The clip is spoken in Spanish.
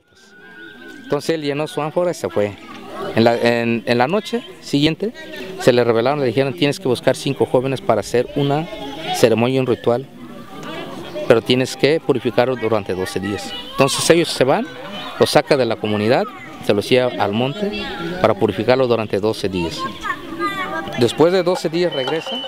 vueltas. Entonces él llenó su ánfora y se fue. En la, en, la noche siguiente se le revelaron, le dijeron tienes que buscar cinco jóvenes para hacer una ceremonia, un ritual, pero tienes que purificarlo durante 12 días. Entonces ellos se van, lo saca de la comunidad, se los lleva al monte para purificarlo durante 12 días. Después de 12 días regresa